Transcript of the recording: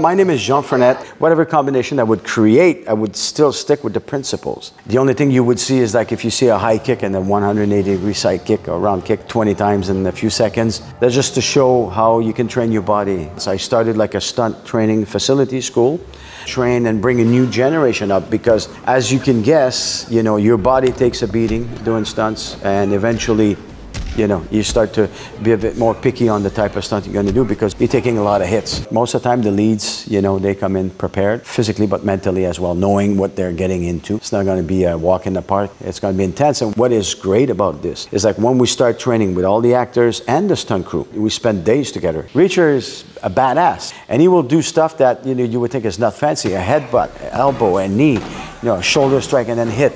My name is Jean Frenette. Whatever combination I would create, I would still stick with the principles. The only thing you would see is like if you see a high kick and a 180 degree side kick or round kick 20 times in a few seconds, that's just to show how you can train your body. So I started like a stunt training facility school train and bring a new generation up because as you can guess you know your body takes a beating doing stunts and eventually you know, you start to be a bit more picky on the type of stunt you're going to do because you're taking a lot of hits. Most of the time, the leads, you know, they come in prepared physically but mentally as well, knowing what they're getting into. It's not going to be a walk in the park. It's going to be intense. And what is great about this is like when we start training with all the actors and the stunt crew, we spend days together. Reacher is a badass, and he will do stuff that you know you would think is not fancy: a headbutt, elbow, and knee, you know, shoulder strike, and then hit